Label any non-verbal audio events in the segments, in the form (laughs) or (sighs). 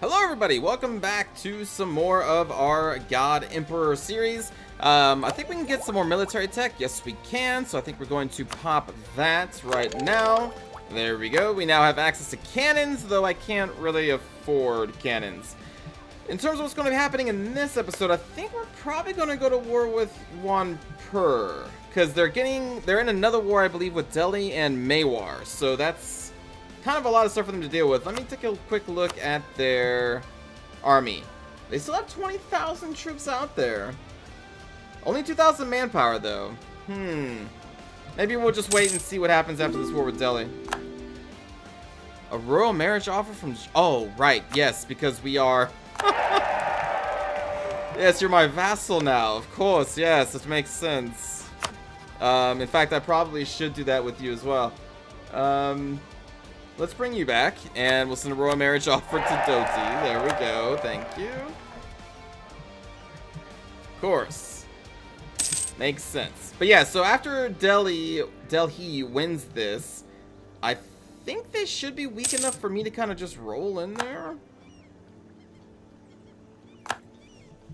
Hello everybody, welcome back to some more of our God Emperor series. Um, I think we can get some more military tech. Yes, we can. So I think we're going to pop that right now. There we go. We now have access to cannons, though I can't really afford cannons. In terms of what's going to be happening in this episode, I think we're probably going to go to war with Wanpur. Because they're getting, they're in another war, I believe, with Delhi and Mewar. So that's kind of a lot of stuff for them to deal with. Let me take a quick look at their army. They still have 20,000 troops out there. Only 2,000 manpower, though. Hmm. Maybe we'll just wait and see what happens after this war with Delhi. A royal marriage offer from... Oh, right. Yes, because we are... (laughs) yes, you're my vassal now. Of course, yes. It makes sense. Um, in fact, I probably should do that with you as well. Um, let's bring you back, and we'll send a royal marriage offer to Doti. There we go. Thank you. Of course. Makes sense. But yeah, so after Delhi, Delhi wins this, I think they should be weak enough for me to kind of just roll in there.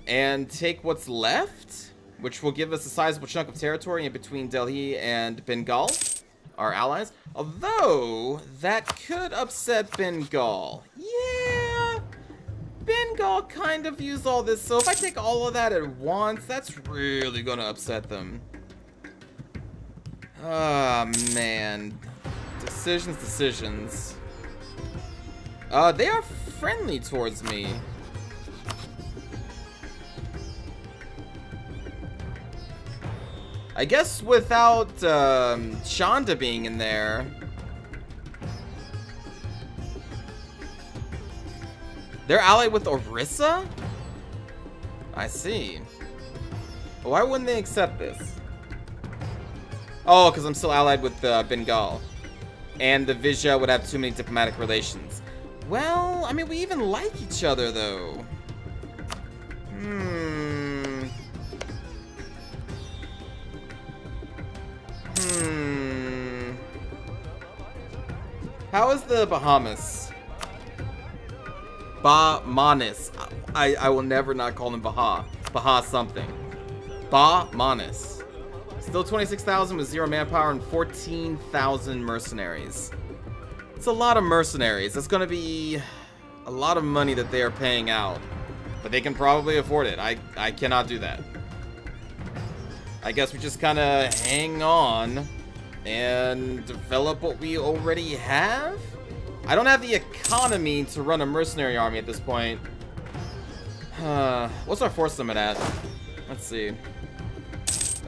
And take what's left, which will give us a sizable chunk of territory in between Delhi and Bengal, our allies. Although, that could upset Bengal. Yeah, Bengal kind of views all this, so if I take all of that at once, that's really gonna upset them. Ah, oh, man. Decisions, decisions. Uh, they are friendly towards me. I guess without um, Shonda being in there, They're allied with Orissa? I see. Why wouldn't they accept this? Oh, because I'm still allied with uh, Bengal. And the Vijaya would have too many diplomatic relations. Well, I mean, we even like each other, though. Hmm. How is the Bahamas? Ba-Manis. I, I will never not call them Baha. Baha something. Ba-Manis. Still 26,000 with zero manpower and 14,000 mercenaries. It's a lot of mercenaries. That's going to be a lot of money that they are paying out. But they can probably afford it. I, I cannot do that. I guess we just kind of hang on and develop what we already have? I don't have the economy to run a mercenary army at this point. Uh, what's our force limit at? Let's see.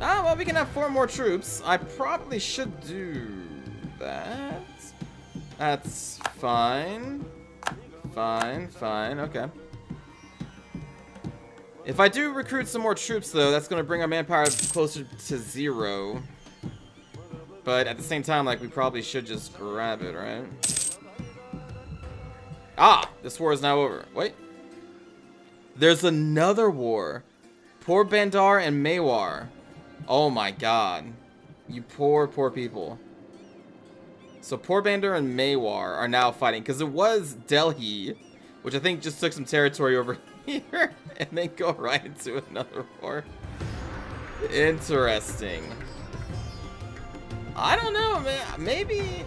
Ah, well, we can have four more troops. I probably should do that. That's fine. Fine, fine, okay. If I do recruit some more troops, though, that's going to bring our manpower closer to zero. But at the same time, like, we probably should just grab it, right? Ah, this war is now over. Wait. There's another war. Porbandar and Mewar. Oh my god. You poor, poor people. So Porbandar and Mewar are now fighting. Because it was Delhi, which I think just took some territory over (laughs) here. And then go right into another war. Interesting. I don't know, man. Maybe...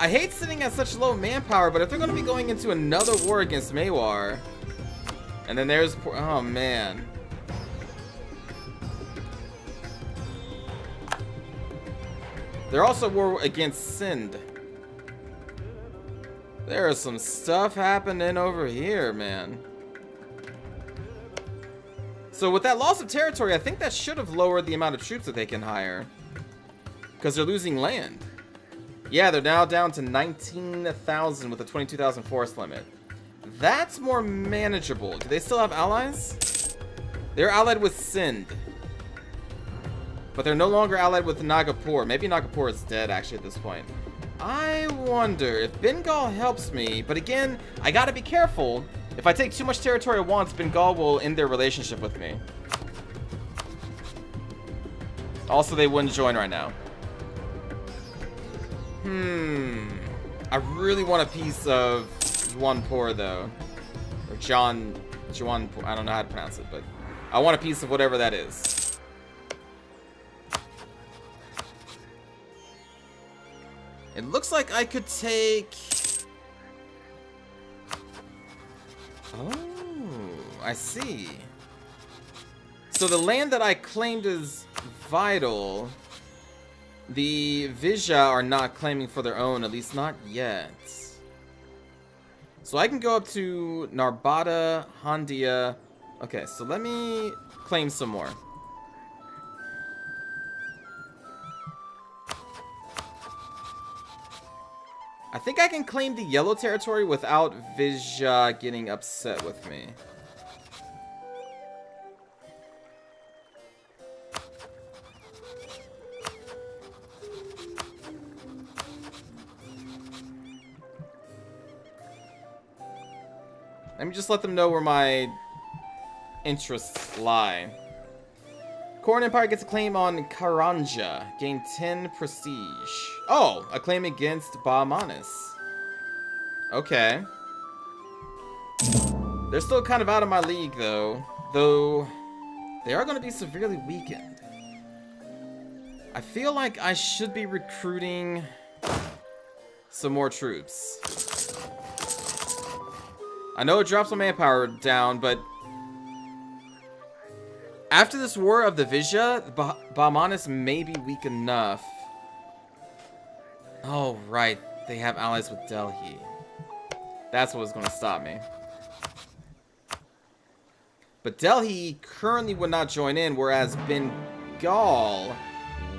I hate sitting at such low manpower, but if they're going to be going into another war against Mewar, and then there's... Oh, man. They're also war against Sind. There is some stuff happening over here, man. So with that loss of territory, I think that should have lowered the amount of troops that they can hire. Because they're losing land. Yeah, they're now down to 19,000 with a 22,000 force limit. That's more manageable. Do they still have allies? They're allied with Sind. But they're no longer allied with Nagapur. Maybe Nagapur is dead, actually, at this point. I wonder if Bengal helps me. But again, I gotta be careful. If I take too much territory at once, Bengal will end their relationship with me. Also, they wouldn't join right now. Hmm. I really want a piece of Juanpor, though. Or John... Juan... I don't know how to pronounce it, but... I want a piece of whatever that is. It looks like I could take... Oh, I see. So the land that I claimed is vital, the Vizja are not claiming for their own, at least not yet. So I can go up to Narbada, Handia. Okay, so let me claim some more. I think I can claim the yellow territory without Vizja getting upset with me. Let me just let them know where my interests lie. Corn Empire gets a claim on Karanja. Gain 10 prestige. Oh, a claim against Ba'manis. Okay. They're still kind of out of my league, though. Though, they are going to be severely weakened. I feel like I should be recruiting some more troops. I know it drops my manpower down, but after this war of the Vizja, ba Ba'manis may be weak enough. Oh, right. They have allies with Delhi. That's what was going to stop me. But Delhi currently would not join in, whereas Bengal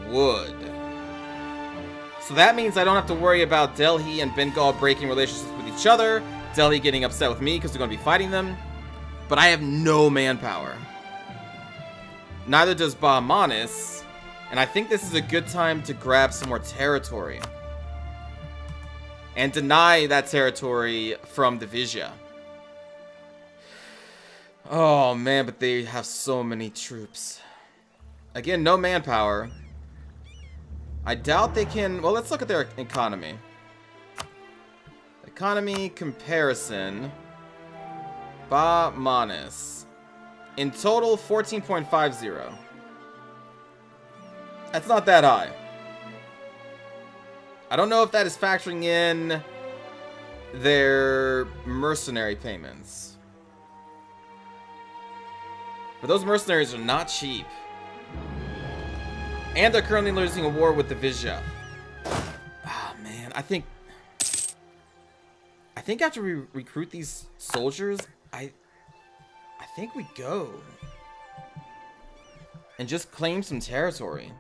would. So that means I don't have to worry about Delhi and Bengal breaking relationships with each other. Delhi getting upset with me because they're going to be fighting them. But I have no manpower. Neither does Ba'manis. And I think this is a good time to grab some more territory. And deny that territory from the Vizja. Oh man, but they have so many troops. Again, no manpower. I doubt they can... Well, let's look at their economy. Economy comparison. Ba'manis. In total, 14.50. That's not that high. I don't know if that is factoring in their mercenary payments. But those mercenaries are not cheap. And they're currently losing a war with the Vizja. Ah, oh, man. I think I think after we recruit these soldiers, I I think we go. And just claim some territory.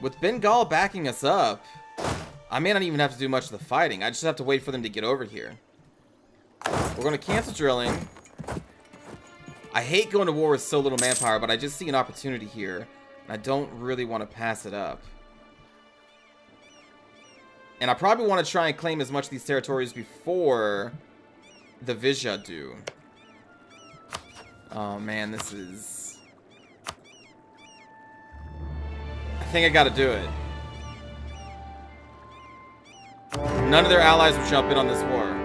With Bengal backing us up, I may not even have to do much of the fighting. I just have to wait for them to get over here. We're going to cancel drilling. I hate going to war with so little manpower, but I just see an opportunity here. And I don't really want to pass it up. And I probably want to try and claim as much of these territories before the Vizja do. Oh man, this is... I think I gotta do it. None of their allies will jump in on this war.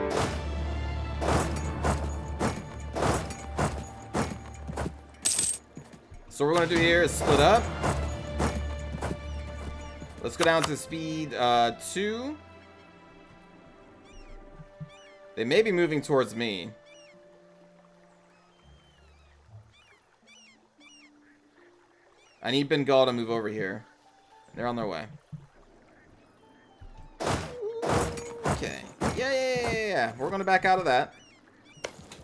So what we're gonna do here is split up. Let's go down to speed uh, 2. They may be moving towards me. I need Bengal to move over here. They're on their way. Okay. Yeah, yeah, yeah, yeah. We're going to back out of that.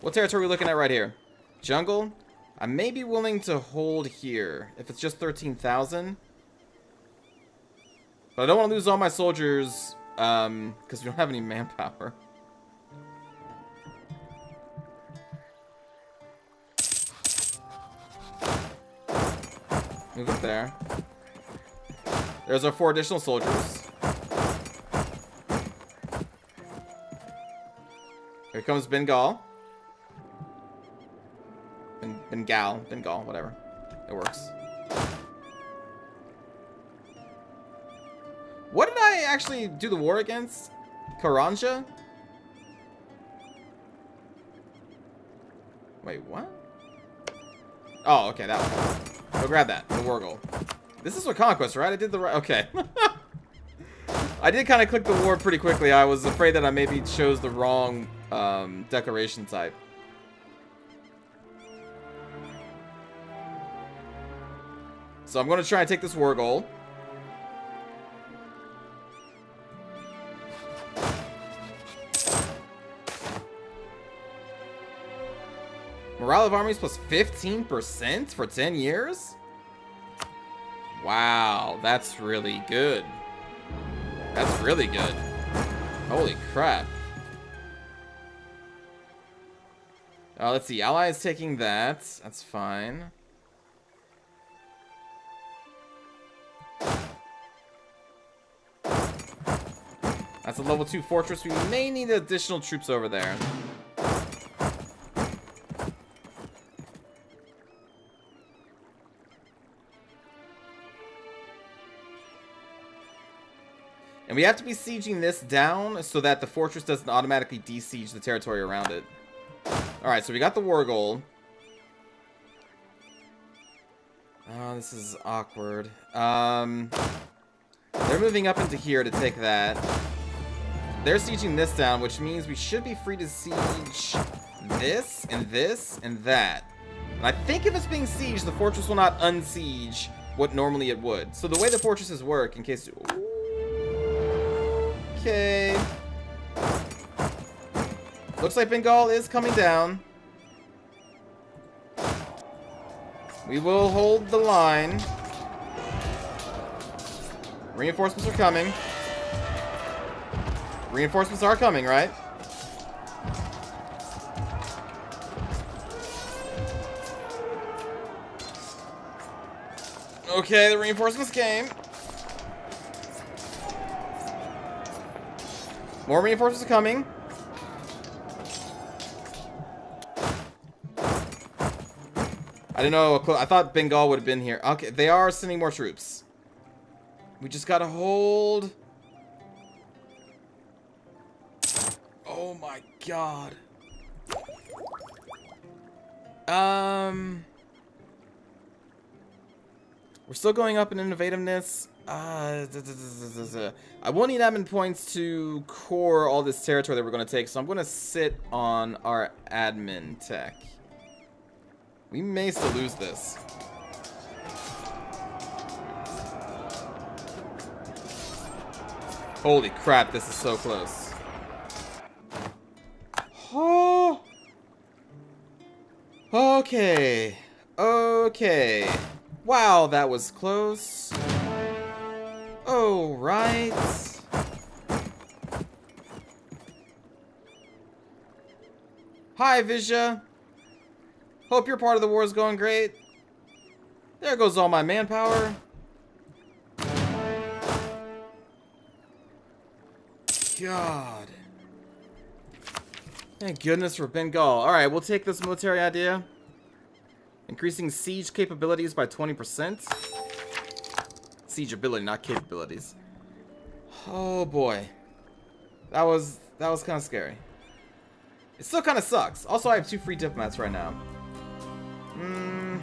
What territory are we looking at right here? Jungle? I may be willing to hold here. If it's just 13,000. But I don't want to lose all my soldiers, um, because we don't have any manpower. Move up there. There's our four additional soldiers. Here comes Bengal. Ben Bengal, Bengal, whatever. It works. What did I actually do the war against? Karanja? Wait, what? Oh, okay, that one. Go grab that, the war goal. This is what Conquest, right? I did the right... Okay. (laughs) I did kind of click the war pretty quickly. I was afraid that I maybe chose the wrong um, decoration type. So I'm going to try and take this war Morale of armies plus 15% for 10 years? Wow, that's really good. That's really good. Holy crap. Uh, let's see, ally is taking that. That's fine. That's a level 2 fortress. We may need additional troops over there. And we have to be sieging this down so that the fortress doesn't automatically de-siege the territory around it. Alright, so we got the war goal. Oh, this is awkward. Um, they're moving up into here to take that. They're sieging this down, which means we should be free to siege this, and this, and that. And I think if it's being sieged, the fortress will not unsiege what normally it would. So the way the fortresses work, in case... Ooh, Okay. Looks like Bengal is coming down. We will hold the line. Reinforcements are coming. Reinforcements are coming, right? Okay, the reinforcements came. More reinforcements are coming. I didn't know. I thought Bengal would have been here. Okay, they are sending more troops. We just gotta hold. Oh my god. Um. We're still going up in innovativeness. Uh, I won't need admin points to core all this territory that we're going to take, so I'm going to sit on our admin tech. We may still lose this. Holy crap, this is so close. Oh. Okay. Okay. Wow, that was close. Oh, right. Hi, Visha. Hope your part of the war is going great. There goes all my manpower. God. Thank goodness for Bengal. Alright, we'll take this military idea. Increasing siege capabilities by 20%. Siege ability, not capabilities. Oh boy. That was that was kind of scary. It still kind of sucks. Also, I have two free diplomats right now. Hmm.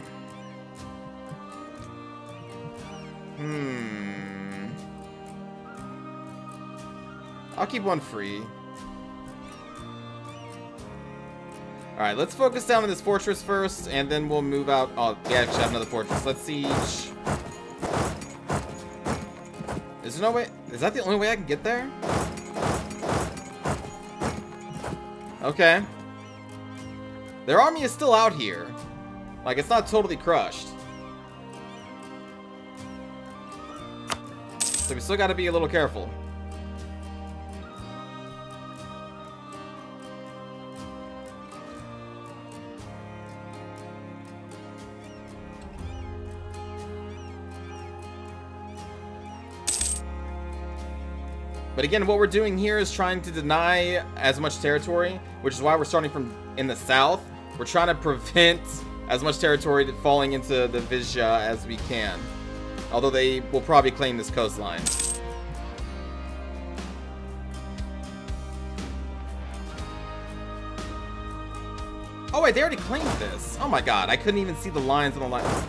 Hmm. I'll keep one free. Alright, let's focus down on this fortress first, and then we'll move out. Oh, yeah, actually have another fortress. Let's siege is there no way? Is that the only way I can get there? Okay. Their army is still out here. Like, it's not totally crushed. So we still gotta be a little careful. But again, what we're doing here is trying to deny as much territory, which is why we're starting from in the south. We're trying to prevent (laughs) as much territory falling into the Vizja as we can. Although they will probably claim this coastline. Oh wait, they already claimed this. Oh my god, I couldn't even see the lines on the line.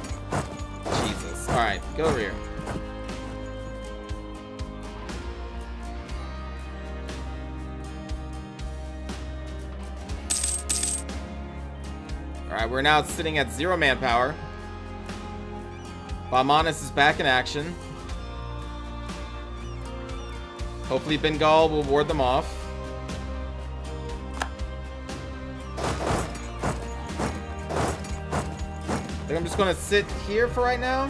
Jesus. Alright, go over here. Alright, we're now sitting at zero manpower. Baumanis is back in action. Hopefully Bengal will ward them off. I think I'm just gonna sit here for right now.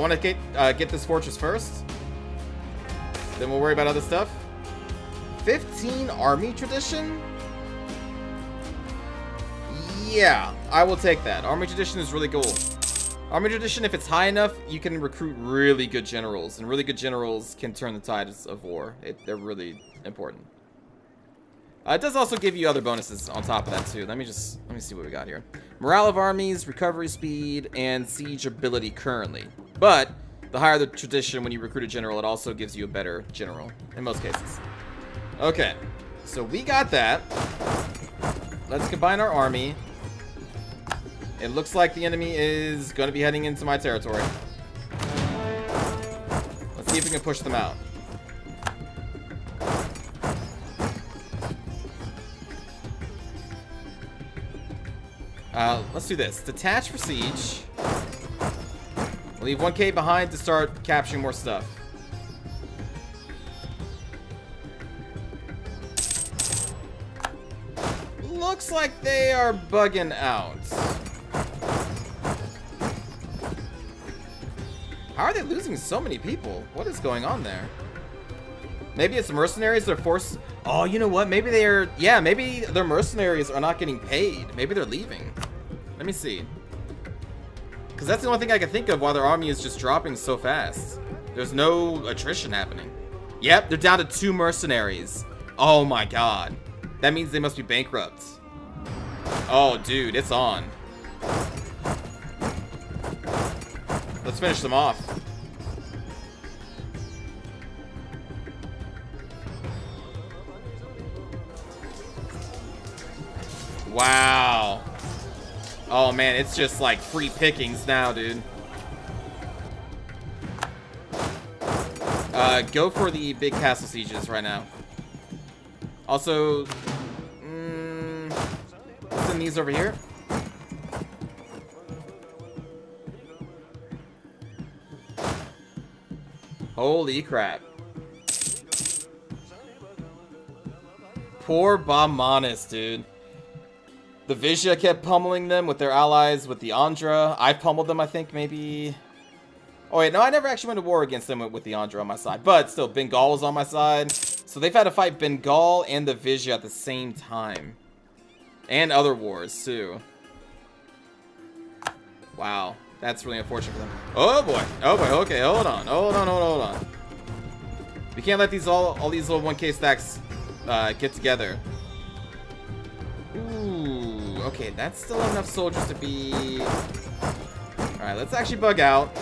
Want to get uh, get this fortress first. Then we'll worry about other stuff. 15 army tradition? Yeah, I will take that. Army tradition is really cool. Army tradition, if it's high enough, you can recruit really good generals. And really good generals can turn the tides of war. It, they're really important. Uh, it does also give you other bonuses on top of that too. Let me just let me see what we got here. Morale of armies, recovery speed, and siege ability currently. But the higher the tradition when you recruit a general, it also gives you a better general in most cases. Okay, so we got that. Let's combine our army. It looks like the enemy is going to be heading into my territory. Let's see if we can push them out. Uh, let's do this. Detach for siege. Leave 1k behind to start capturing more stuff. Looks like they are bugging out. How are they losing so many people? What is going on there? Maybe it's mercenaries they're forced... Oh, you know what? Maybe they're... Yeah, maybe their mercenaries are not getting paid. Maybe they're leaving. Let me see. Because that's the only thing I can think of why their army is just dropping so fast. There's no attrition happening. Yep, they're down to two mercenaries. Oh my god. That means they must be bankrupt. Oh, dude, it's on. Let's finish them off. Wow. Oh man, it's just like free pickings now, dude. Uh, go for the big castle sieges right now. Also, mm, send these over here. Holy crap. Poor Baumanis, dude. The Vizia kept pummeling them with their allies, with the Andhra. I pummeled them, I think, maybe... Oh, wait, no, I never actually went to war against them with the Andhra on my side. But still, Bengal was on my side. So they've had to fight Bengal and the Vizia at the same time. And other wars, too. Wow. That's really unfortunate for them. Oh, boy. Oh, boy. Okay, hold on. Hold on, hold on, hold on. We can't let these all, all these little 1k stacks uh, get together. Okay, that's still enough soldiers to be... Alright, let's actually bug out.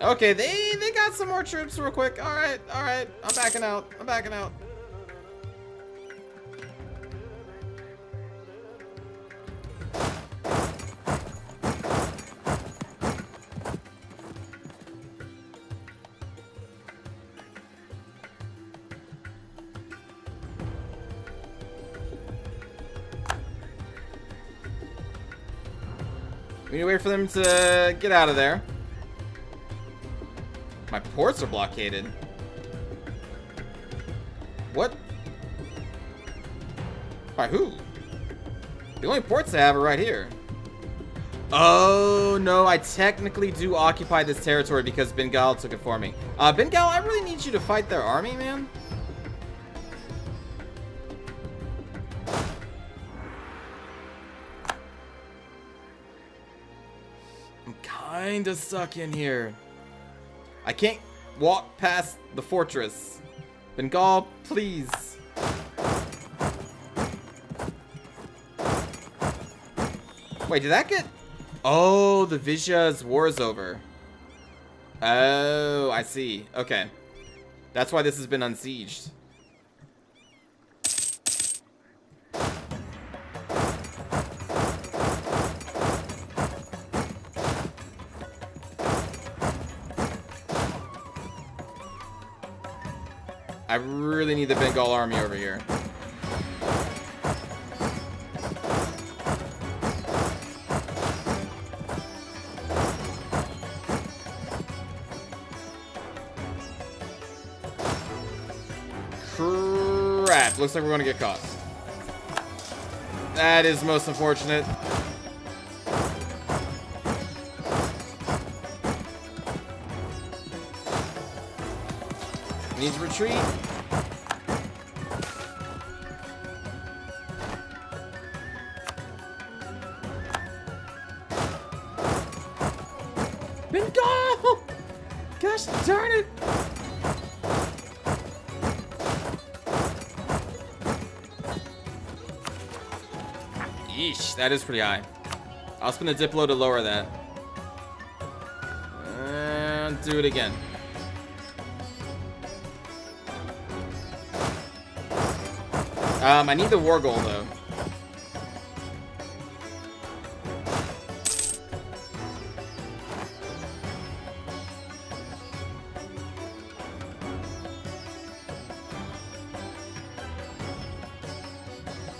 Okay, they, they got some more troops real quick. Alright, alright. I'm backing out. I'm backing out. We wait for them to get out of there. My ports are blockaded. What? By who? The only ports I have are right here. Oh, no, I technically do occupy this territory because Bengal took it for me. Uh, Bengal, I really need you to fight their army, man. kinda stuck in here. I can't walk past the fortress. Bengal, please. Wait, did that get... Oh, the Vishya's war is over. Oh, I see. Okay. That's why this has been unsieged. Really need the Bengal army over here. Crap, looks like we're gonna get caught. That is most unfortunate. Needs retreat. Bengal! Gosh darn it! Yeesh, that is pretty high. I'll spin a Diplo to lower that. And do it again. Um, I need the war goal though.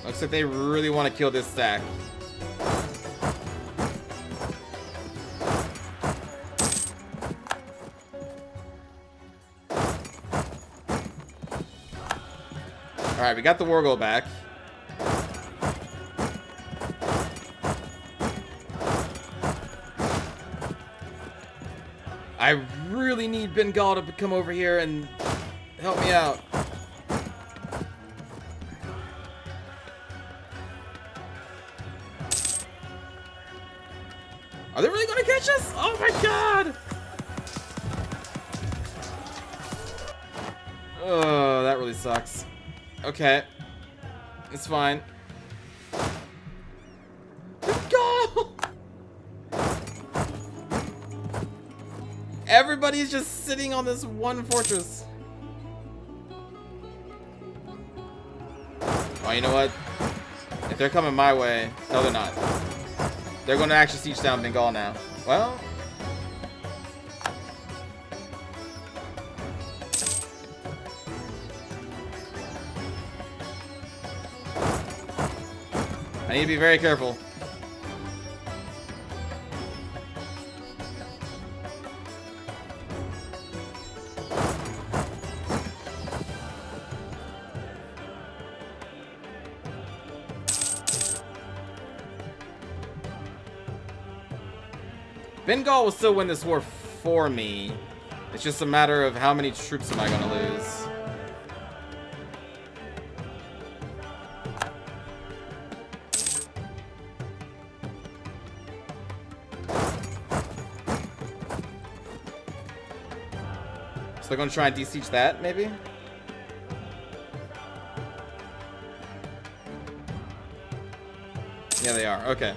Looks like they really want to kill this stack. Alright, we got the war goal back. I really need Bengal to come over here and help me out. Okay. It's fine. Go! Everybody's just sitting on this one fortress. Oh, you know what? If they're coming my way, no they're not. They're going to actually siege down Bengal now. Well, need to be very careful. Bengal will still win this war for me. It's just a matter of how many troops am I going to lose. To try and de-siege that, maybe? Yeah, they are. Okay.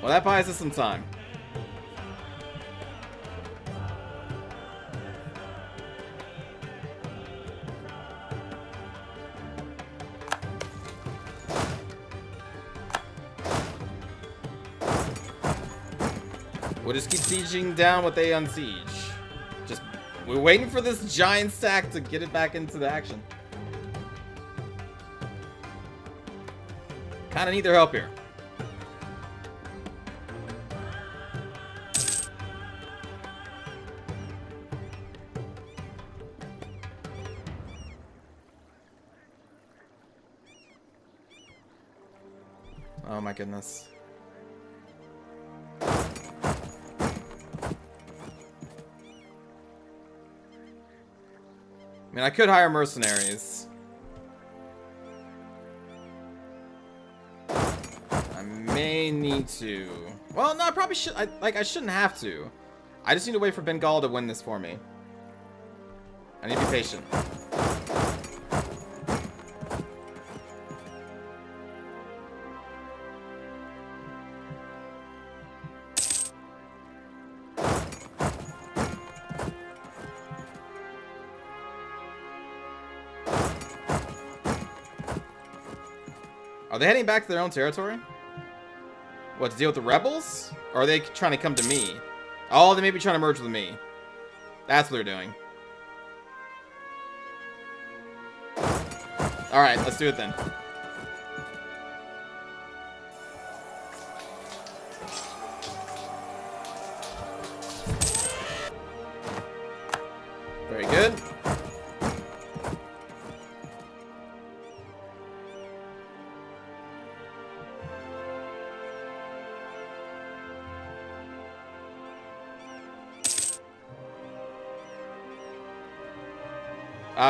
Well, that buys us some time. We'll just keep sieging down what they unsiege. We're waiting for this giant stack to get it back into the action. Kinda need their help here. Oh my goodness. I could hire mercenaries. I may need to. Well, no, I probably should. I, like, I shouldn't have to. I just need to wait for Bengal to win this for me. I need to be patient. They heading back to their own territory? What, to deal with the rebels? Or are they trying to come to me? Oh, they may be trying to merge with me. That's what they're doing. Alright, let's do it then.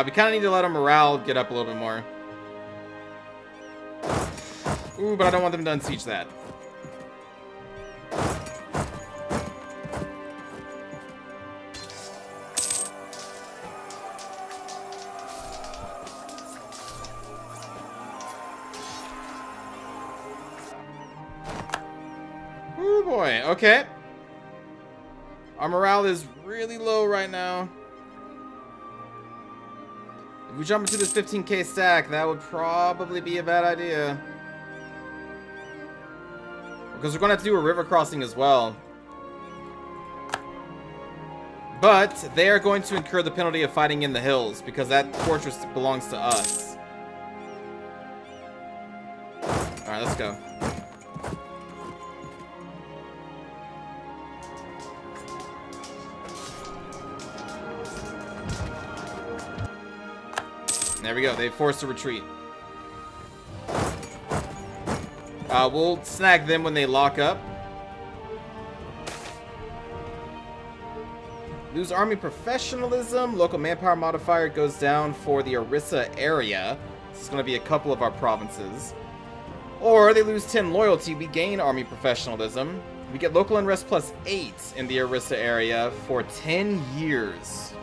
Uh, we kind of need to let our morale get up a little bit more. Ooh, but I don't want them to unsiege that. Jump into this 15k stack, that would probably be a bad idea. Because we're going to have to do a river crossing as well. But they are going to incur the penalty of fighting in the hills because that fortress belongs to us. Alright, let's go. There we go. They forced a retreat. Uh, we'll snag them when they lock up. Lose army professionalism. Local manpower modifier goes down for the Orissa area. This is going to be a couple of our provinces. Or they lose 10 loyalty. We gain army professionalism. We get local unrest plus 8 in the Orissa area for 10 years.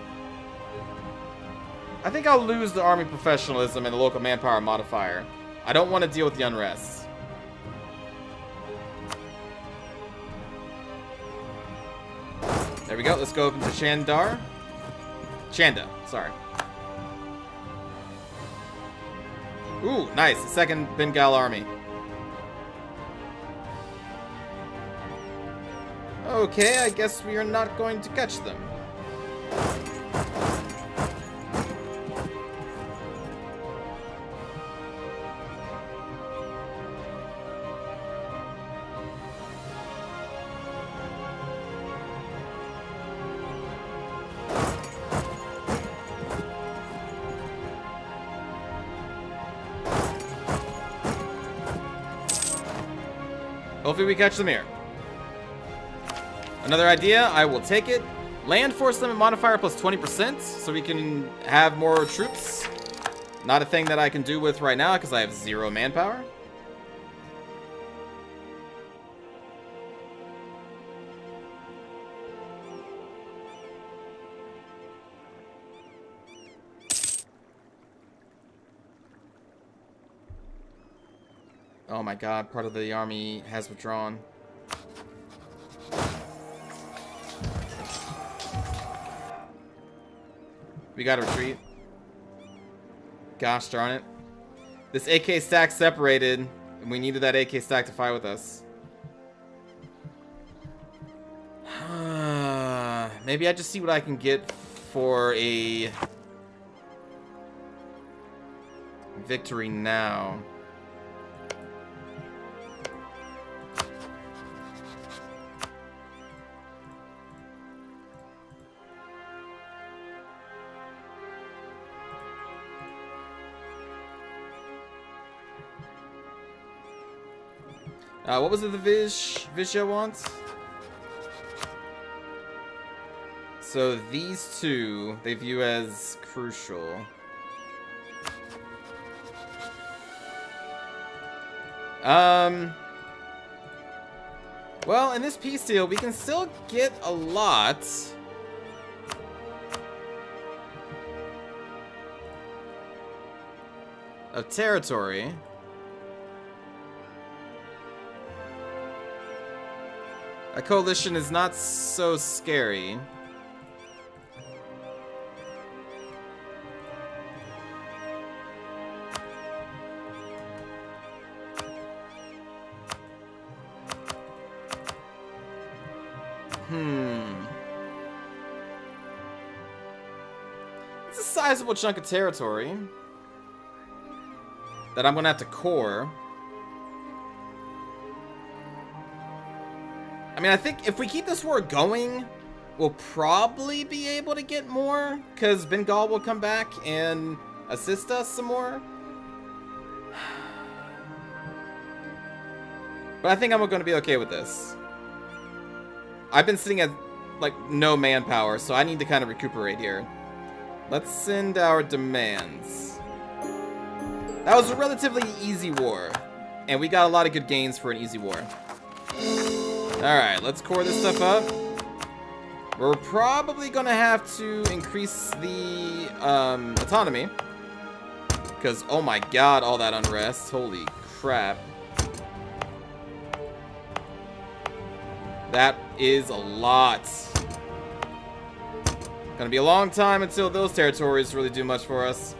I think I'll lose the army professionalism and the local manpower modifier. I don't want to deal with the unrest. There we go. Let's go open to Chandar. Chanda, sorry. Ooh, nice. The second Bengal army. Okay, I guess we are not going to catch them. Hopefully we catch them here. Another idea, I will take it. Land force limit modifier plus 20%, so we can have more troops. Not a thing that I can do with right now, because I have zero manpower. Oh my god, part of the army has withdrawn. We gotta retreat. Gosh darn it. This AK stack separated, and we needed that AK stack to fight with us. (sighs) Maybe I just see what I can get for a victory now. Uh, what was it the Vish Visha wants? So these two, they view as crucial. Um... Well, in this peace deal, we can still get a lot. Of territory. A coalition is not so scary. Hmm. It's a sizable chunk of territory that I'm gonna have to core. I mean, I think if we keep this war going, we'll probably be able to get more, because Bengal will come back and assist us some more. (sighs) But I think I'm going to be okay with this. I've been sitting at, like, no manpower, so I need to kind of recuperate here. Let's send our demands. That was a relatively easy war. And we got a lot of good gains for an easy war. Alright, let's core this stuff up. We're probably to have to increase the um, autonomy. Because, oh my god, all that unrest. Holy crap. That is a lot. Gonna be a long time until those territories really do much for us.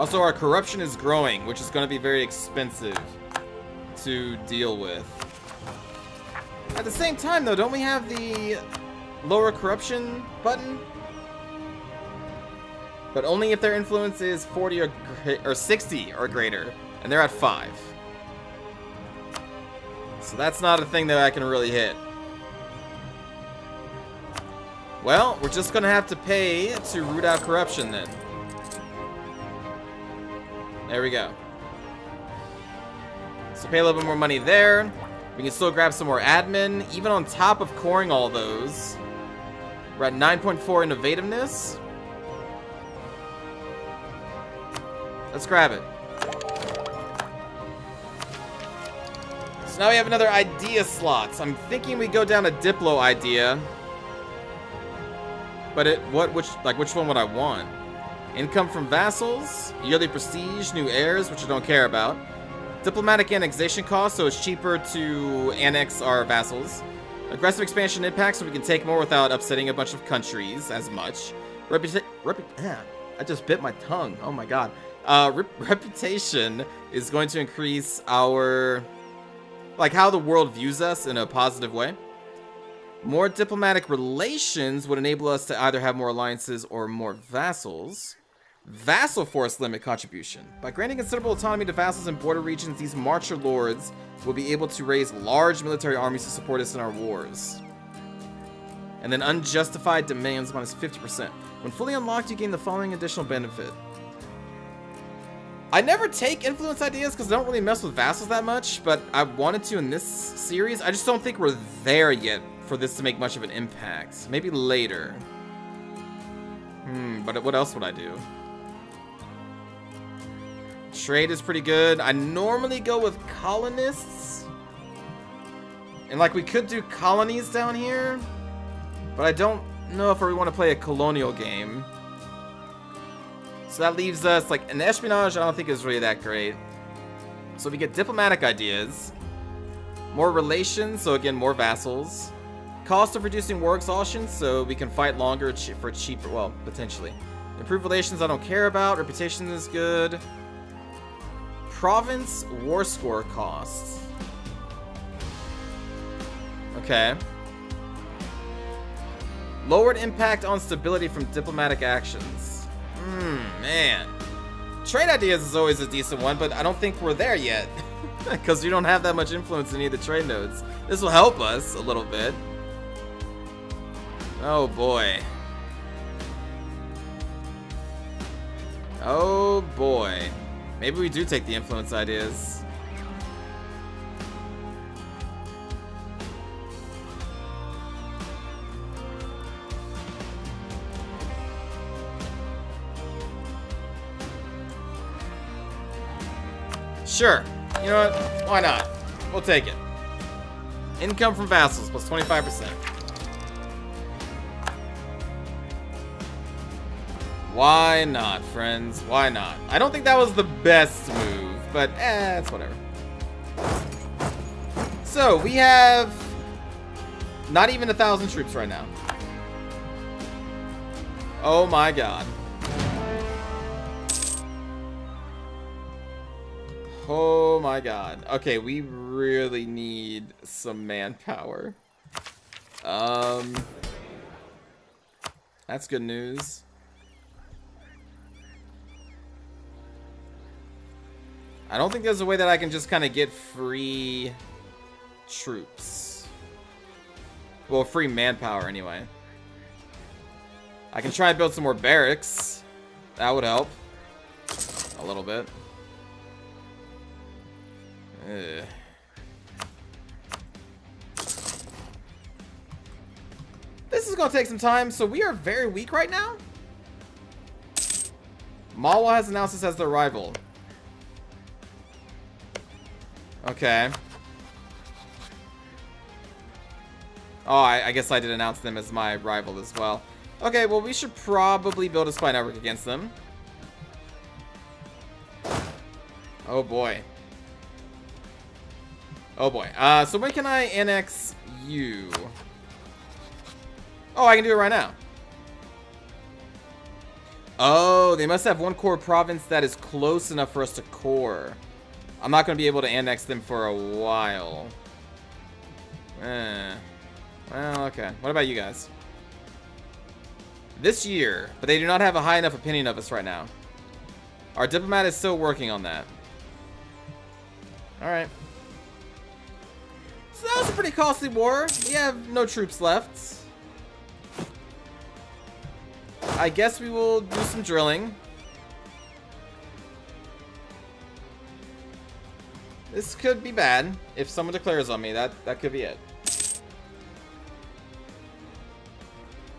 Also, our corruption is growing, which is going to be very expensive to deal with. At the same time, though, don't we have the lower corruption button? But only if their influence is 40 or, or 60 or greater, and they're at 5. So that's not a thing that I can really hit. Well, we're just gonna have to pay to root out corruption then. There we go. So pay a little bit more money there. We can still grab some more admin, even on top of coring all those. We're at 9.4 innovativeness. Let's grab it. So now we have another idea slot. I'm thinking we go down a Diplo idea. But it, what, which, like, which one would I want? Income from vassals, yearly prestige, new heirs, which I don't care about. Diplomatic annexation cost, so it's cheaper to annex our vassals. Aggressive expansion impact, so we can take more without upsetting a bunch of countries as much. Reputation. repu (laughs) I just bit my tongue. Oh my god. Uh, rep (laughs) reputation is going to increase our like how the world views us in a positive way. More diplomatic relations would enable us to either have more alliances or more vassals. Vassal force limit contribution. By granting considerable autonomy to vassals in border regions, these marcher lords will be able to raise large military armies to support us in our wars. And then unjustified demands minus 50%. When fully unlocked, you gain the following additional benefit. I never take influence ideas because I don't really mess with vassals that much, but I wanted to in this series. I just don't think we're there yet for this to make much of an impact. Maybe later. Hmm, but what else would I do? Trade is pretty good. I normally go with colonists. And like we could do colonies down here, but I don't know if we want to play a colonial game. So that leaves us, like, an espionage I don't think is really that great. So we get diplomatic ideas. More relations, so again, more vassals. Cost of reducing war exhaustion, so we can fight longer for cheaper, well, potentially. Improved relations I don't care about. Reputation is good. Province war score costs. Okay. Lowered impact on stability from diplomatic actions. Hmm, man. Trade ideas is always a decent one, but I don't think we're there yet. (laughs) Because we don't have that much influence in the trade nodes. This will help us a little bit. Oh boy. Oh boy. Maybe we do take the influence ideas. Sure. You know what? Why not? We'll take it. Income from vassals plus 25%. Why not, friends? Why not? I don't think that was the best move, but eh, it's whatever. So, we have not even a thousand troops right now. Oh my god. Oh my god. Okay, we really need some manpower. Um, That's good news. I don't think there's a way that I can just kind of get free troops. Well, free manpower anyway. I can try and build some more barracks. That would help. A little bit. Ugh. This is going to take some time, so we are very weak right now. Malwa has announced us as their rival. Okay. Oh, I, I, guess I did announce them as my rival as well. Okay, well, we should probably build a spy network against them. Oh, boy. Oh, boy. Uh, so when can I annex you? Oh, I can do it right now. Oh, they must have one core province that is close enough for us to core. I'm not going to be able to annex them for a while. Eh. Well, okay. What about you guys? This year, but they do not have a high enough opinion of us right now. Our diplomat is still working on that. Alright. So that was a pretty costly war. We have no troops left. I guess we will do some drilling. This could be bad. If someone declares on me, that, that could be it.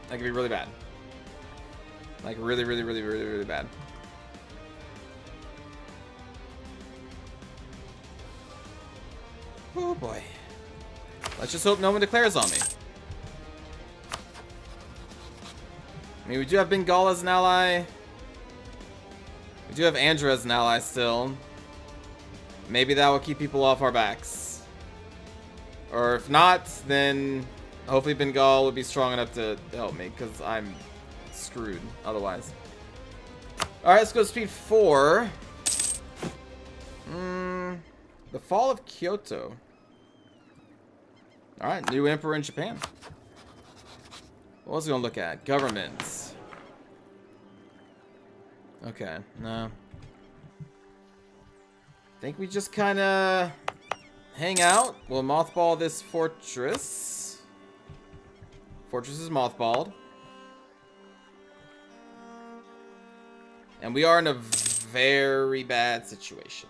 That could be really bad. Like, really, really, really, really, really bad. Oh, boy. Let's just hope no one declares on me. I mean, we do have Bengal as an ally. We do have Andhra as an ally still. Maybe that will keep people off our backs. Or if not, then hopefully Bengal will be strong enough to help me, because I'm screwed otherwise. Alright, let's go speed 4. Mm, the fall of Kyoto. Alright, new emperor in Japan. What was we gonna look at? Governments. Okay, no think we just kind of hang out. We'll mothball this fortress. Fortress is mothballed. And we are in a very bad situation.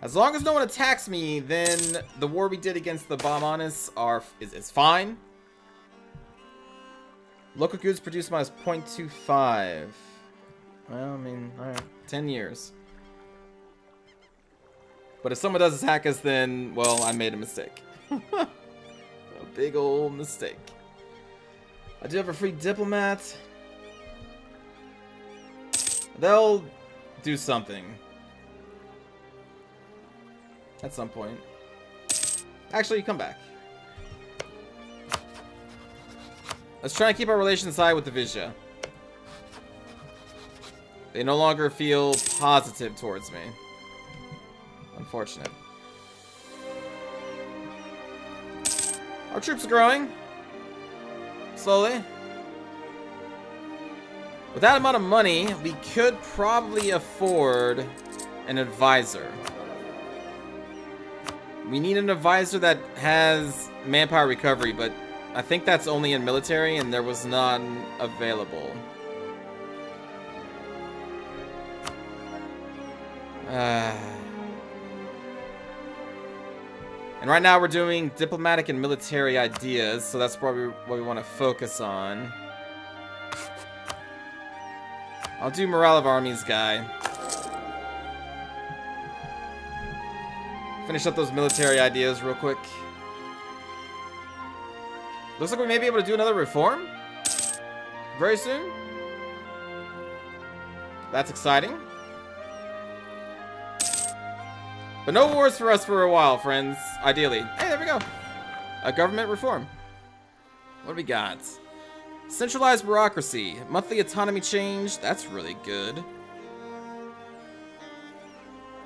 As long as no one attacks me, then the war we did against the Bahmanis are is, is fine. Local goods produced minus 0.25. Well, I mean, alright. 10 years. But if someone does attack us, then, well, I made a mistake. (laughs) a big old mistake. I do have a free diplomat. They'll do something. At some point. Actually, come back. Let's try and keep our relations high with the Vizsla. They no longer feel positive towards me. Unfortunate. Our troops are growing. Slowly. With that amount of money, we could probably afford an advisor. We need an advisor that has manpower recovery, but I think that's only in military, and there was none available. And right now we're doing diplomatic and military ideas, so that's probably what we want to focus on. I'll do morale of armies guy. Finish up those military ideas real quick. Looks like we may be able to do another reform very soon. That's exciting. But no wars for us for a while, friends. Ideally. Hey, there we go. A government reform. What do we got? Centralized bureaucracy. Monthly autonomy change. That's really good.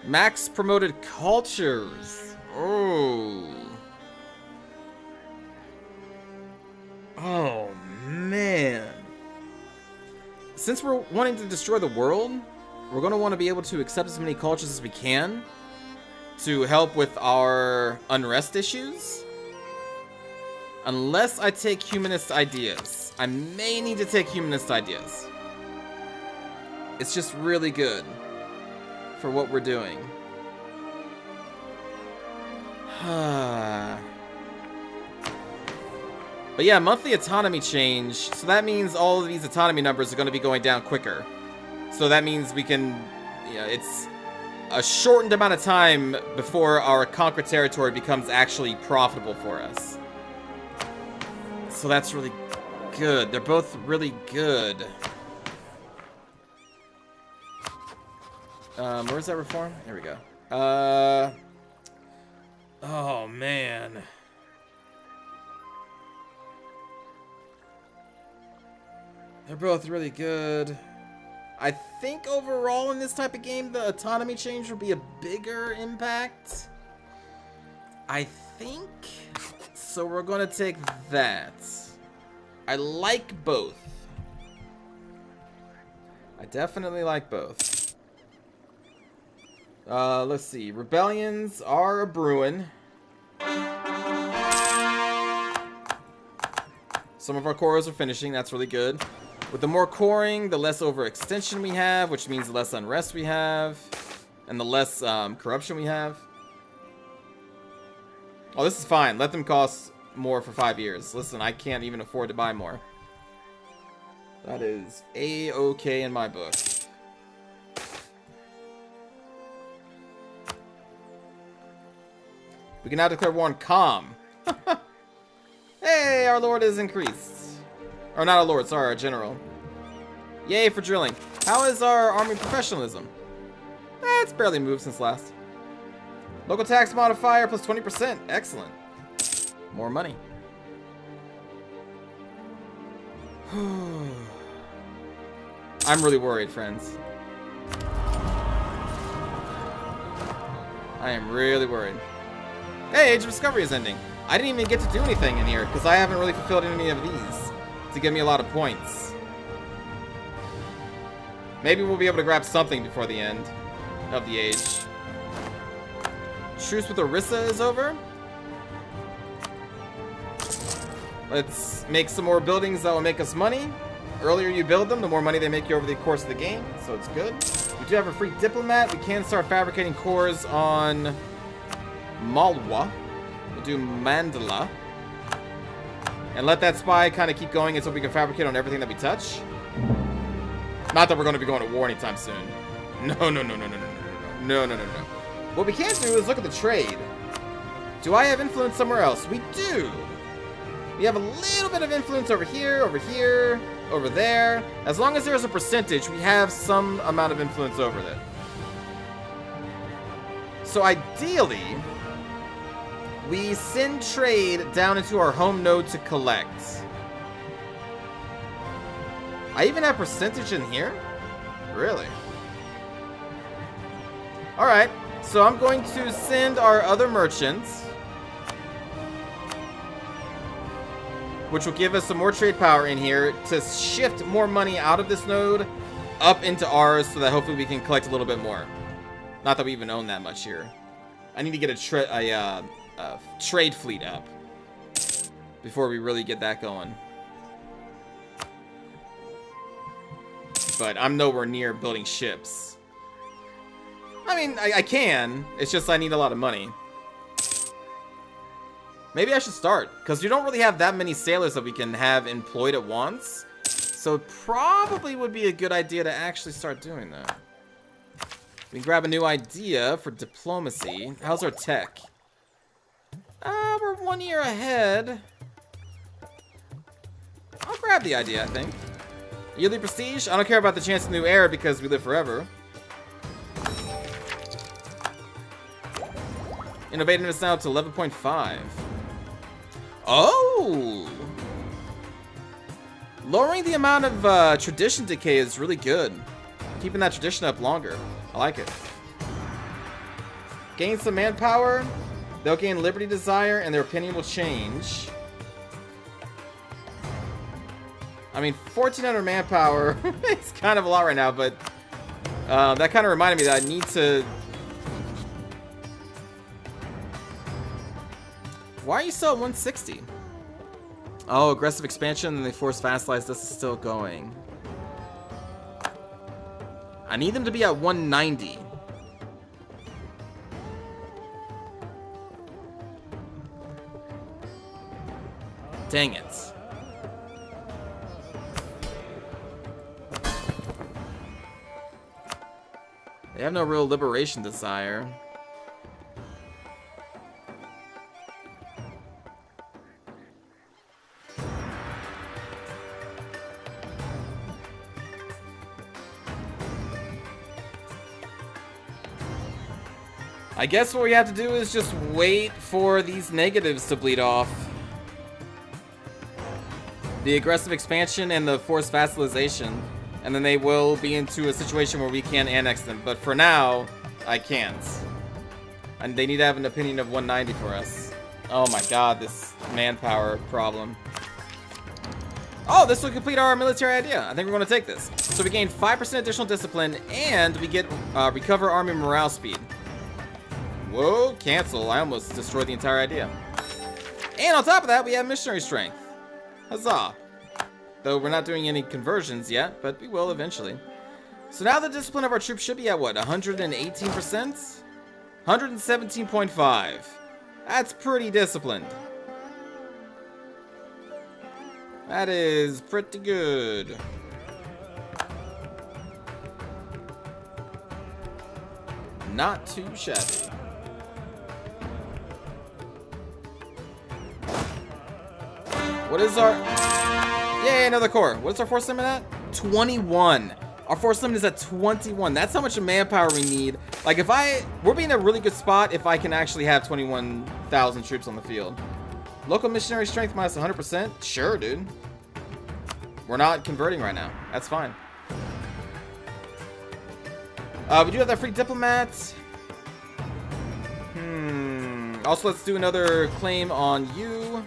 Max promoted cultures. Oh. Oh, man. since we're wanting to destroy the world, we're going to want to be able to accept as many cultures as we can to help with our unrest issues. Unless I take humanist ideas. I may need to take humanist ideas. It's just really good for what we're doing. (sighs) but yeah, monthly autonomy change. So that means all of these autonomy numbers are going to be going down quicker. So that means we can, Yeah, it's a shortened amount of time before our conquered territory becomes actually profitable for us. So that's really good. They're both really good. Um, where's that reform? There we go. Uh, oh man. They're both really good. I think overall in this type of game, the autonomy change will be a bigger impact. I think. So we're going to take that. I like both. I definitely like both. Uh, let's see. Rebellions are a brewing. Some of our cores are finishing. That's really good. With the more coring, the less overextension we have, which means the less unrest we have, and the less um, corruption we have. Oh, this is fine. Let them cost more for five years. Listen, I can't even afford to buy more. That is a-okay in my book. We can now declare war on Calm. (laughs) hey, our lord is increased. Or not a lord, sorry, our general. Yay for drilling. How is our army professionalism? Eh, it's barely moved since last. Local tax modifier plus 20%. Excellent. More money. (sighs) I'm really worried, friends. I am really worried. Hey, Age of Discovery is ending. I didn't even get to do anything in here, because I haven't really fulfilled any of these to give me a lot of points. Maybe we'll be able to grab something before the end of the age. Truce with Orissa is over. Let's make some more buildings that will make us money. earlier you build them, the more money they make you over the course of the game, so it's good. We do have a free diplomat. We can start fabricating cores on Malwa. We'll do Mandala. And let that spy kind of keep going until we can fabricate on everything that we touch. Not that we're going to be going to war anytime soon. No, no, no, no, no, no, no, no, no, no, no. What we can do is look at the trade. Do I have influence somewhere else? We do. We have a little bit of influence over here, over here, over there. As long as there's a percentage, we have some amount of influence over it. So ideally, we send trade down into our home node to collect. I even have percentage in here? Really? Alright, so I'm going to send our other merchants. Which will give us some more trade power in here to shift more money out of this node up into ours so that hopefully we can collect a little bit more. Not that we even own that much here. I need to get a, a uh, uh, trade fleet up before we really get that going. But I'm nowhere near building ships. I mean, I, I can. It's just I need a lot of money. Maybe I should start, because you don't really have that many sailors that we can have employed at once. So it probably would be a good idea to actually start doing that. We can grab a new idea for diplomacy. How's our tech? Uh, we're one year ahead. I'll grab the idea, I think. Yearly prestige? I don't care about the chance of new heir because we live forever. Innovativeness now to 11.5. Oh! Lowering the amount of uh, tradition decay is really good. Keeping that tradition up longer. I like it. Gain some manpower. They'll gain Liberty Desire, and their opinion will change. I mean, 1,400 manpower, (laughs) it's kind of a lot right now, but uh, that kind of reminded me that I need to... Why are you still at 160? Oh, aggressive expansion, and they force fast. This is still going. I need them to be at 190. Dang it. They have no real liberation desire. I guess what we have to do is just wait for these negatives to bleed off. The aggressive expansion and the forced vassalization and then they will be into a situation where we can annex them. But for now, I can't. And they need to have an opinion of 190 for us. Oh my god, this manpower problem. Oh, this will complete our military idea. I think we're going to take this. So we gain 5% additional discipline, and we get uh, recover army morale speed. Whoa, cancel. I almost destroyed the entire idea. And on top of that, we have missionary strength. Huzzah. Though we're not doing any conversions yet, but we will eventually. So now the discipline of our troops should be at what, 118%? 117.5. That's pretty disciplined. That is pretty good. Not too shabby. What is our... Yay, another core. What's our force limit at? 21. Our force limit is at 21. That's how much manpower we need. Like, if I... We're being in a really good spot if I can actually have 21,000 troops on the field. Local missionary strength minus 100%? Sure, dude. We're not converting right now. That's fine. Uh, we do have that free diplomat. Hmm. Also, let's do another claim on you.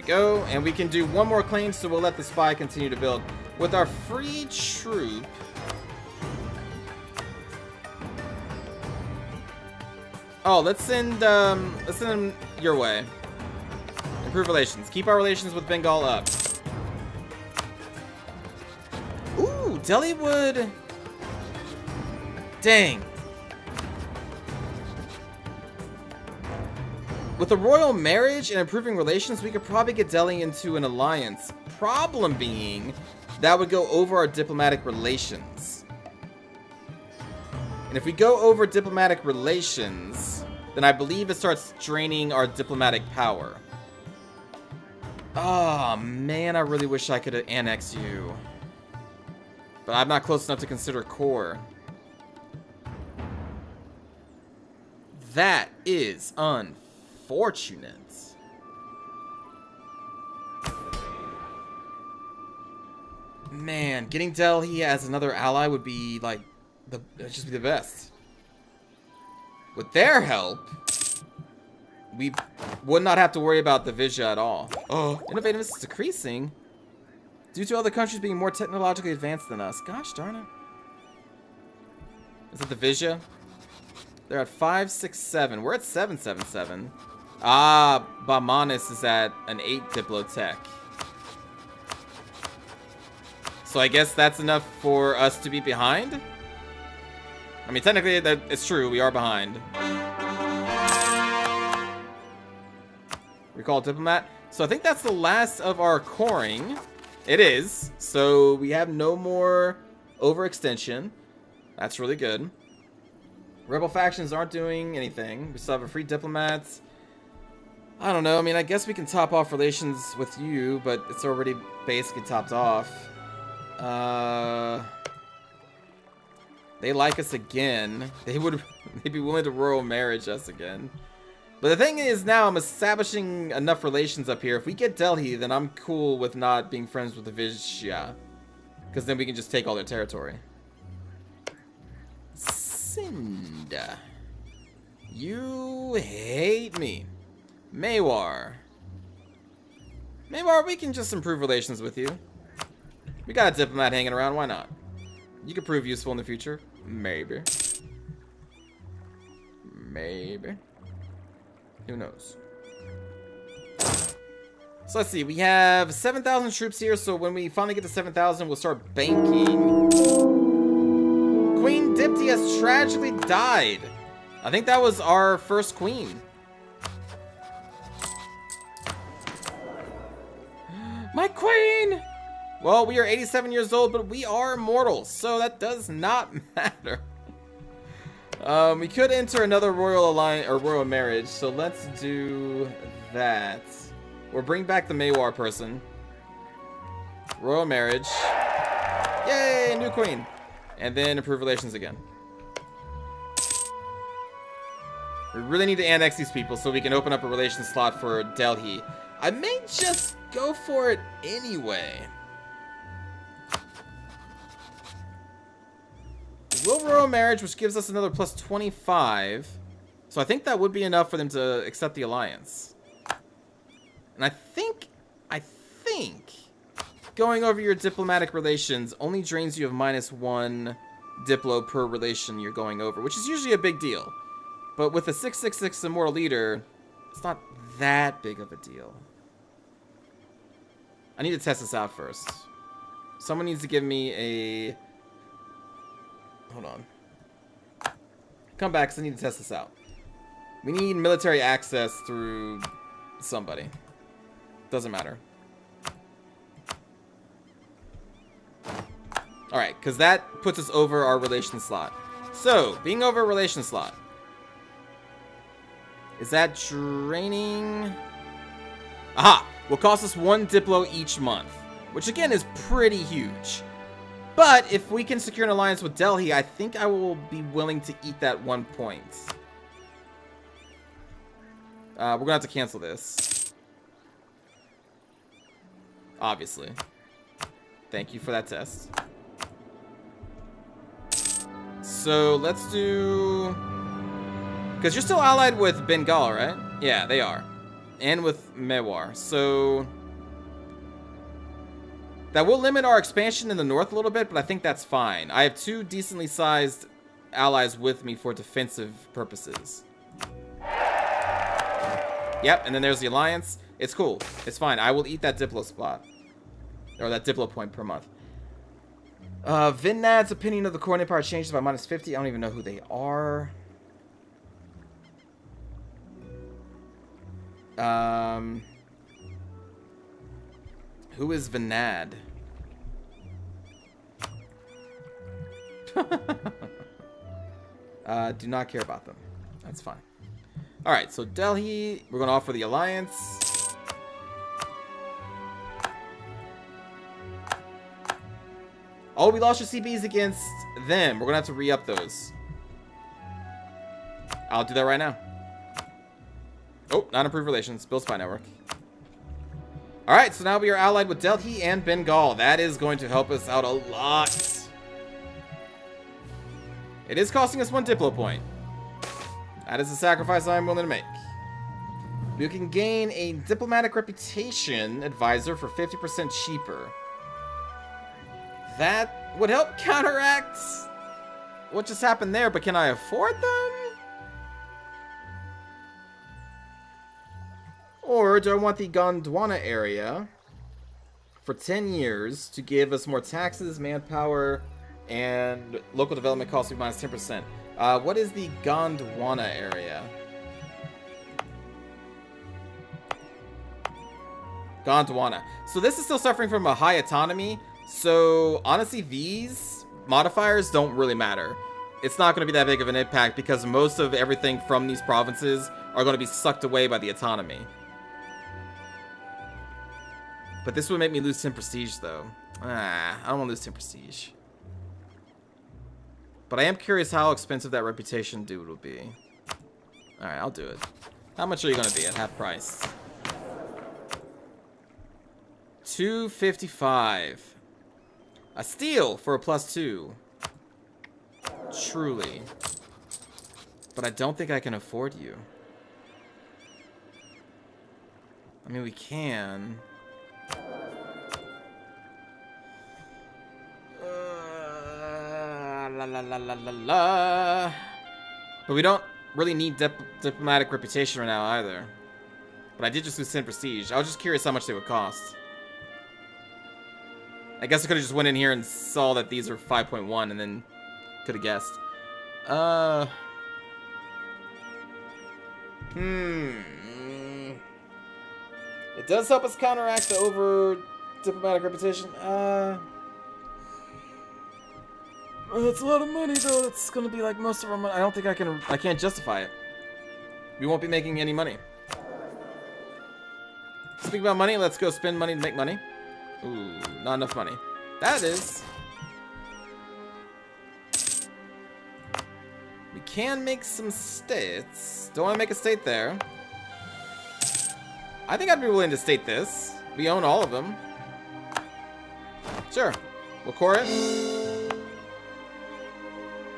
Go. And we can do one more claim, so we'll let the spy continue to build. With our free troop... Oh, let's send, um, let's send them your way. Improve relations. Keep our relations with Bengal up. Ooh, Delhi would... Dang. With a royal marriage and improving relations, we could probably get Delhi into an alliance. Problem being, that would go over our diplomatic relations. And if we go over diplomatic relations, then I believe it starts draining our diplomatic power. Oh, man, I really wish I could annex you. But I'm not close enough to consider core. That is unfair unfortunate. Man, getting Delhi as another ally would be like the just be the best. With their help, we would not have to worry about the Vizsla at all. Oh, innovativeness is decreasing due to other countries being more technologically advanced than us. Gosh darn it. Is it the Vizsla? They're at 567. We're at 777. Ah, Bahmanis is at an 8 Diplotech. So I guess that's enough for us to be behind? I mean, technically, that it's true. We are behind. Recall Diplomat. So I think that's the last of our coring. It is. So we have no more overextension. That's really good. Rebel factions aren't doing anything. We still have a free diplomats. I don't know. I mean, I guess we can top off relations with you, but it's already basically topped off. Uh, they like us again. They would (laughs) they'd be willing to royal marriage us again. But the thing is now I'm establishing enough relations up here. If we get Delhi, then I'm cool with not being friends with the Vizsla. Because then we can just take all their territory. Cinda. You hate me. Mewar. Mewar, we can just improve relations with you. We got a diplomat hanging around, why not? You could prove useful in the future. Maybe. Maybe. Who knows? So let's see, we have 7,000 troops here, so when we finally get to 7,000, we'll start banking. Queen Dipti has tragically died. I think that was our first queen. Queen! Well, we are 87 years old, but we are mortals, so that does not (laughs) matter. Um, we could enter another royal alliance or royal marriage, so let's do that. Or bring back the Mewar person. Royal marriage. Yay, new queen. And then improve relations again. We really need to annex these people so we can open up a relation slot for Delhi. I may just go for it anyway. Royal Marriage, which gives us another plus 25. So I think that would be enough for them to accept the alliance. And I think, I think, going over your diplomatic relations only drains you of minus one diplo per relation you're going over, which is usually a big deal. But with a 666 Immortal Leader, it's not that big of a deal. I need to test this out first. Someone needs to give me a... Hold on. Come back, because I need to test this out. We need military access through somebody. Doesn't matter. Alright, because that puts us over our relation slot. So, being over relation slot. Is that draining? Aha! Will cost us one Diplo each month. Which again is pretty huge. But if we can secure an alliance with Delhi, I think I will be willing to eat that one point. Uh, we're gonna have to cancel this. Obviously. Thank you for that test. So let's do... Because you're still allied with Bengal, right? Yeah, they are. And with Mewar. So... That will limit our expansion in the north a little bit, but I think that's fine. I have two decently sized allies with me for defensive purposes. Yep, and then there's the alliance. It's cool. It's fine. I will eat that Diplo spot. Or that Diplo point per month. Uh, Vinnad's opinion of the Core Empire changes by minus 50. I don't even know who they are. Um, who is Vinnad? (laughs) uh, do not care about them. That's fine. Alright, so Delhi, we're going to offer the alliance. Oh, we lost your CBs against them. We're going to have to re-up those. I'll do that right now. Oh, not improved relations. Build Spy Network. Alright, so now we are allied with Delhi and Bengal. That is going to help us out a lot. It is costing us one Diplo point. That is a sacrifice I'm willing to make. We can gain a diplomatic reputation advisor for 50% cheaper. That would help counteract what just happened there, but can I afford them? Or do I want the Gondwana area for 10 years to give us more taxes, manpower, and local development costs minus 10%? Uh, what is the Gondwana area? Gondwana. So this is still suffering from a high autonomy. So honestly, these modifiers don't really matter. It's not going to be that big of an impact because most of everything from these provinces are going to be sucked away by the autonomy. But this would make me lose 10 prestige, though. Ah, I don't want to lose 10 prestige. But I am curious how expensive that reputation dude will be. Alright, I'll do it. How much are you going to be at half price? 255. A steal for a plus two. Truly. But I don't think I can afford you. I mean, we can. Uh, la la la la la la. But we don't really need dip diplomatic reputation right now either. But I did just lose 10 prestige. I was just curious how much they would cost. I guess I could have just went in here and saw that these are 5.1 and then could have guessed. Uh. Hmm. Does help us counteract the over diplomatic reputation. Uh. That's a lot of money, though. It's gonna be like most of our money. I don't think I can. I can't justify it. We won't be making any money. Speaking about money, let's go spend money to make money. Ooh, not enough money. That is. We can make some states. Don't want to make a state there. I think I'd be willing to state this. We own all of them. Sure. We'll core it.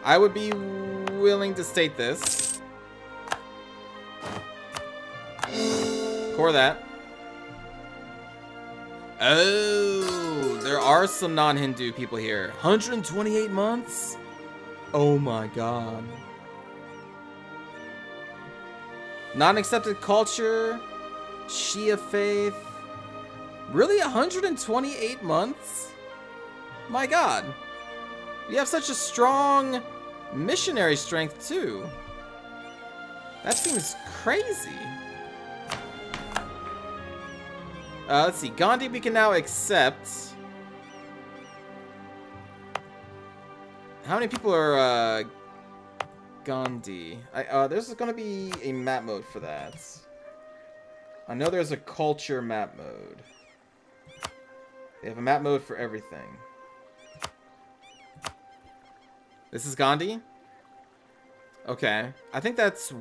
I would be willing to state this. Core that. Oh, there are some non-Hindu people here. 128 months? Oh my god. Non-accepted culture, Shia faith. Really, 128 months? My god. You have such a strong missionary strength, too. That seems crazy. Uh, let's see. Gandhi we can now accept. How many people are uh, Gandhi? I, uh, there's going to be a map mode for that. I know there's a culture map mode. They have a map mode for everything. This is Gandhi? Okay. I think that's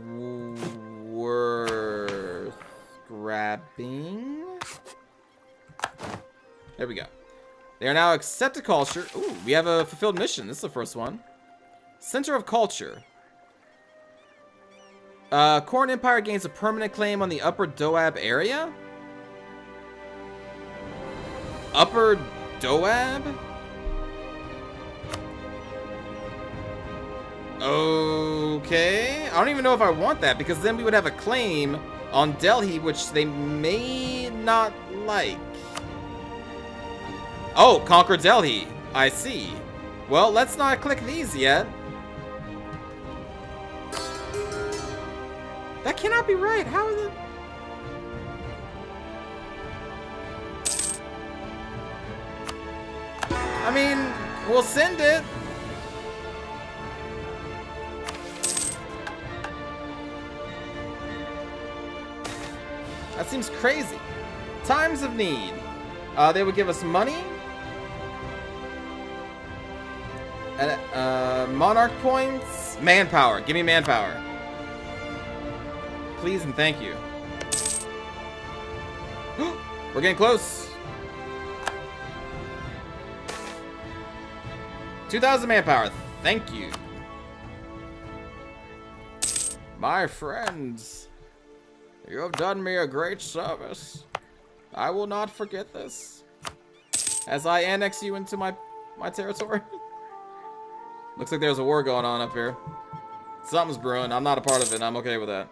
worth grabbing. There we go. They are now accepted culture. Ooh, we have a fulfilled mission. This is the first one. Center of Culture. Uh, Corn Empire gains a permanent claim on the Upper Doab area? Upper Doab? Okay. I don't even know if I want that because then we would have a claim on Delhi which they may not like. Oh, Conquer Delhi. I see. Well, let's not click these yet. That cannot be right. How is it? I mean, we'll send it. That seems crazy. Times of need. Uh, they would give us money. Uh, monarch points. Manpower. Give me manpower. Please and thank you. (gasps) We're getting close. 2,000 manpower. Thank you. My friends, you have done me a great service. I will not forget this. As I annex you into my, my territory. (laughs) Looks like there's a war going on up here. Something's brewing. I'm not a part of it. I'm okay with that.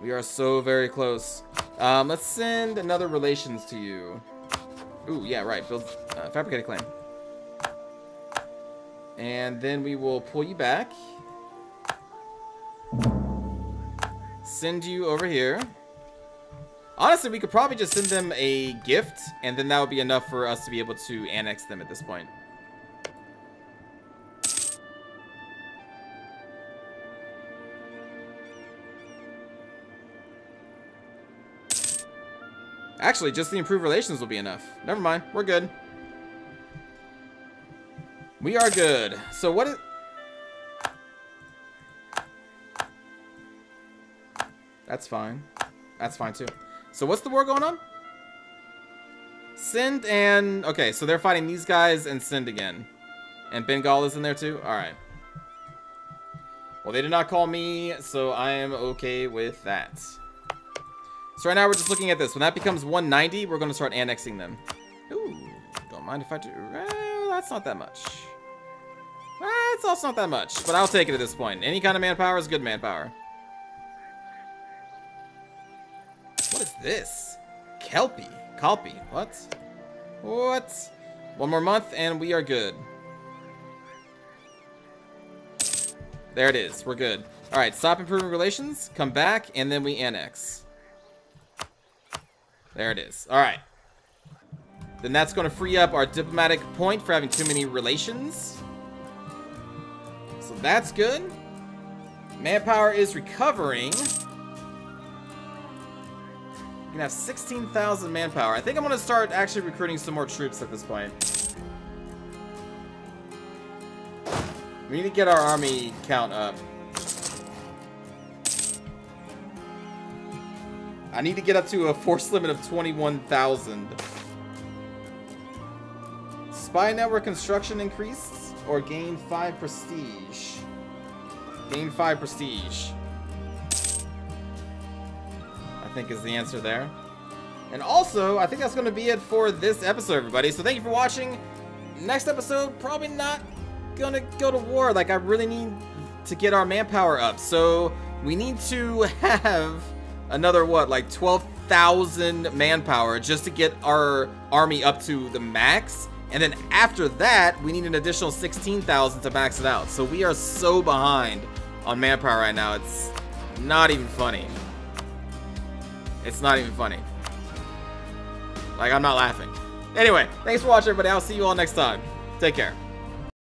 We are so very close. Um, let's send another relations to you. Ooh, yeah, right. Build uh, fabricate claim. And then we will pull you back. Send you over here. Honestly, we could probably just send them a gift, and then that would be enough for us to be able to annex them at this point. Actually, just the improved relations will be enough. Never mind. We're good. We are good. So what is... That's fine. That's fine too. So what's the war going on? Sindh and... Okay, so they're fighting these guys and Sindh again. And Bengal is in there too? Alright. Well, they did not call me, so I am okay with that. So right now we're just looking at this. When that becomes 190, we're going to start annexing them. Ooh, don't mind if I do. Well, that's not that much. That's also not that much, but I'll take it at this point. Any kind of manpower is good manpower. What is this? Kalpi. Kalpi. What? What? One more month and we are good. There it is. We're good. All right, stop improving relations, come back, and then we annex. There it is. All right. Then that's going to free up our diplomatic point for having too many relations. So that's good. Manpower is recovering. We can have 16,000 manpower. I think I'm going to start actually recruiting some more troops at this point. We need to get our army count up. I need to get up to a force limit of 21,000. Spy network construction increased or gain 5 prestige? Gain 5 prestige. I think is the answer there. And also, I think that's going to be it for this episode, everybody. So thank you for watching. Next episode, probably not gonna go to war. Like, I really need to get our manpower up. So, we need to (laughs) have another, what, like 12,000 manpower just to get our army up to the max. And then after that, we need an additional 16,000 to max it out. So we are so behind on manpower right now. It's not even funny. It's not even funny. Like, I'm not laughing. Anyway, thanks for watching, everybody. I'll see you all next time. Take care.